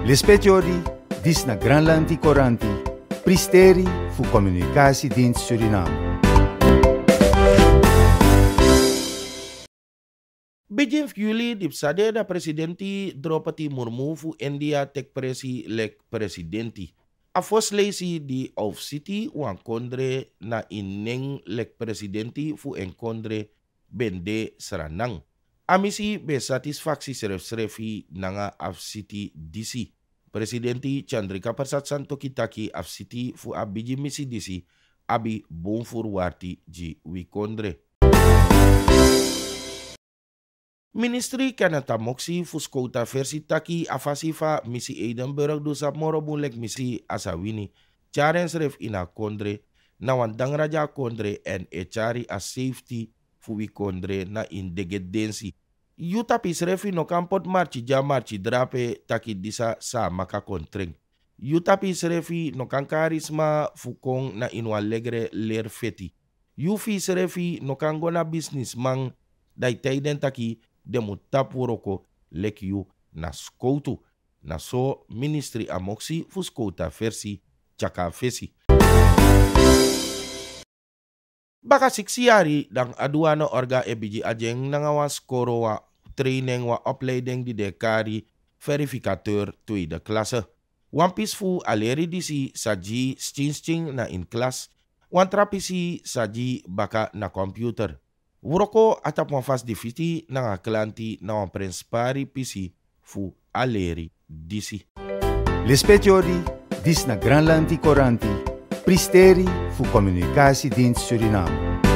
Lispetiori, dis na Granlandi Coranti, Pristeri fu Comunicatiedienst Suriname. Begin juli dipsade da presidenti Draupadi Murmu fu India tek presi lek presidenti. A fos leisi di of city wan kondre na ineng lek presidenti fu enkondre bende seranang. Amisi be satisfaksi seref serefi nanga af city DC. Presidenti Chandrika Persat Santo Kitaki city fu abiji misi DC abi bonfur warti ji wikondre. Ministri Kanata Moksi Fuskouta versi taki afasifa misi Edinburgh dusa moro bulek misi asawini. Charen sref ina kondre na wandang raja kondre en echari a safety kondre na indegedensi. Yuta pisrefi no kampot marchi ja marchi drape taki disa sa maka kontreng. Yuta pisrefi no kankarisma fukong na inwalegre ler feti. Srefi no kangona business mang dai teiden taki demu tapuroko lekyu na skoutu. Na so ministry amoksi fu skouta versi chaka fesi. Baka siksiari dang aduano orga ebiji ajeng nangawas koro wa training wa opleiding di dekari verificateur tweede klasse. Wan fu aleri disi saji sting na in klas, wan trapisi saji baka na computer. Wuroko atap wan fas difiti na klanti na wan prenspari pisi fu aleri disi. Lispetiori, dis na Granlandi Coranti, Pristeri fu Comunicatiedienst Suriname.